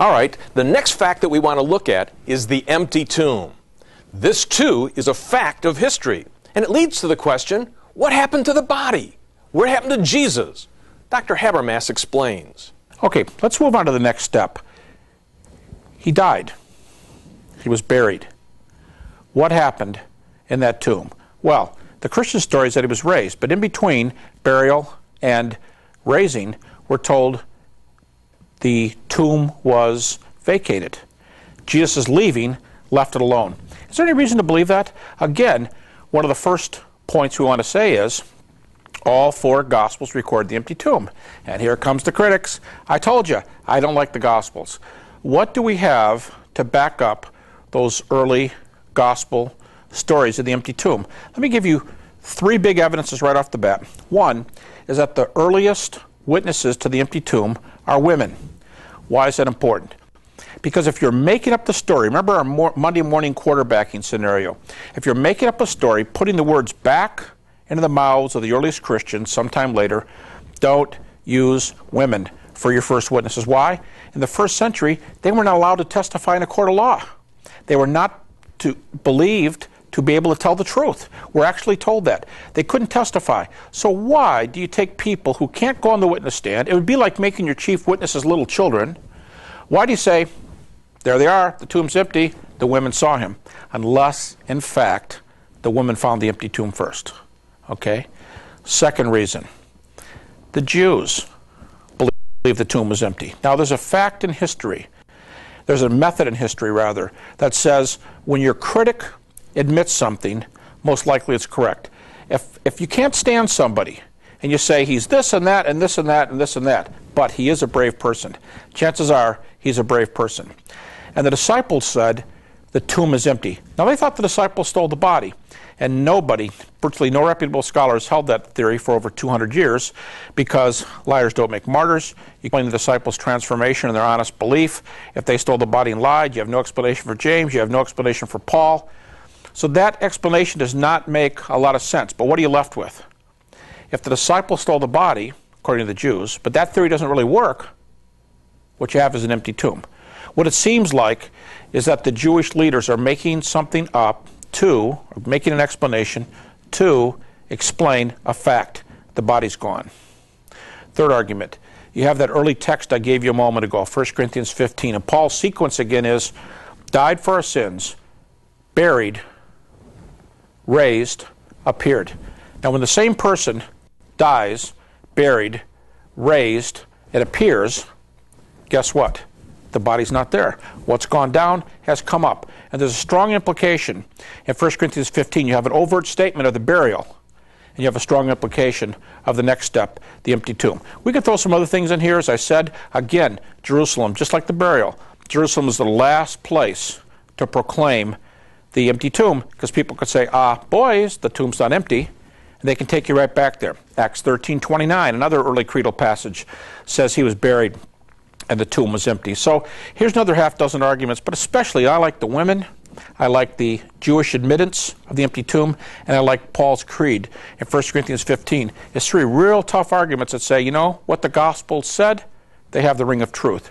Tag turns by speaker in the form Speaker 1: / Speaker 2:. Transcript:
Speaker 1: All right, the next fact that we want to look at is the empty tomb. This, too, is a fact of history. And it leads to the question what happened to the body? What happened to Jesus? Dr. Habermas explains.
Speaker 2: Okay, let's move on to the next step. He died, he was buried. What happened in that tomb? Well, the Christian story is that he was raised, but in between burial and raising, we're told the tomb was vacated. Jesus is leaving, left it alone. Is there any reason to believe that? Again, one of the first points we want to say is all four Gospels record the empty tomb. And here comes the critics. I told you, I don't like the Gospels. What do we have to back up those early Gospel stories of the empty tomb? Let me give you three big evidences right off the bat. One is that the earliest witnesses to the empty tomb are women. Why is that important? Because if you're making up the story, remember our Monday morning quarterbacking scenario. If you're making up a story, putting the words back into the mouths of the earliest Christians sometime later, don't use women for your first witnesses. Why? In the first century, they were not allowed to testify in a court of law. They were not to, believed to be able to tell the truth. We're actually told that. They couldn't testify. So why do you take people who can't go on the witness stand? It would be like making your chief witnesses little children. Why do you say, there they are, the tomb's empty, the women saw him? Unless, in fact, the woman found the empty tomb first. Okay? Second reason the Jews believe the tomb was empty. Now, there's a fact in history, there's a method in history, rather, that says when your critic admits something, most likely it's correct. If, if you can't stand somebody and you say he's this and that and this and that and this and that, but he is a brave person, chances are he's a brave person. And the disciples said, the tomb is empty. Now they thought the disciples stole the body, and nobody, virtually no reputable scholars, held that theory for over 200 years because liars don't make martyrs. You explain the disciples' transformation and their honest belief. If they stole the body and lied, you have no explanation for James, you have no explanation for Paul. So that explanation does not make a lot of sense. But what are you left with? If the disciples stole the body, according to the Jews, but that theory doesn't really work, what you have is an empty tomb. What it seems like is that the Jewish leaders are making something up to, making an explanation to explain a fact. The body's gone. Third argument. You have that early text I gave you a moment ago, 1 Corinthians 15. And Paul's sequence again is died for our sins, buried, raised, appeared. Now, when the same person dies, buried, raised, it appears, guess what? The body's not there. What's gone down has come up. And there's a strong implication in 1 Corinthians 15. You have an overt statement of the burial, and you have a strong implication of the next step, the empty tomb. We could throw some other things in here. As I said, again, Jerusalem, just like the burial, Jerusalem is the last place to proclaim the empty tomb because people could say, ah, boys, the tomb's not empty. And they can take you right back there. Acts 13 29, another early creedal passage, says he was buried and the tomb was empty. So here's another half dozen arguments, but especially I like the women. I like the Jewish admittance of the empty tomb, and I like Paul's creed in 1 Corinthians 15. It's three real tough arguments that say, you know, what the gospel said, they have the ring of truth.